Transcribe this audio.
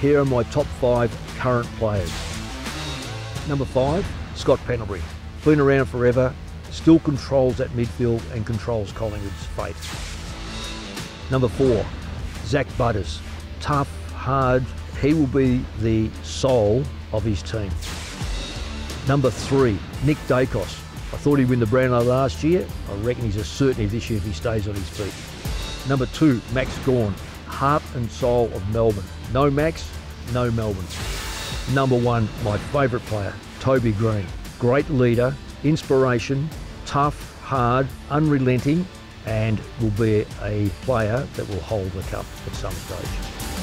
Here are my top five current players. Number five, Scott Pendlebury. Been around forever, still controls that midfield and controls Collingwood's fate. Number four, Zak Butters. Tough, hard, he will be the soul of his team. Number three, Nick Daicos. I thought he'd win the Brownlow last year. I reckon he's a certainty this year if he stays on his feet. Number two, Max Gawn. Heart and soul of Melbourne. No Max, no Melbourne. Number one, my favourite player, Toby Greene. Great leader, inspiration, tough, hard, unrelenting, and will be a player that will hold the cup at some stage.